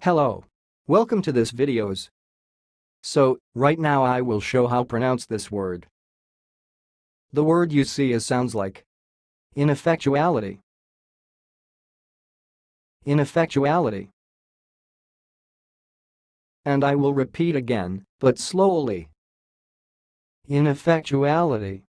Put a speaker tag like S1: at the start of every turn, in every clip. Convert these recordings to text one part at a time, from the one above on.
S1: Hello. Welcome to this videos. So, right now I will show how pronounce this word. The word you see is sounds like ineffectuality. Ineffectuality. And I will repeat again, but slowly. Ineffectuality.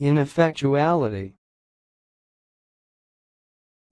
S1: Ineffectuality.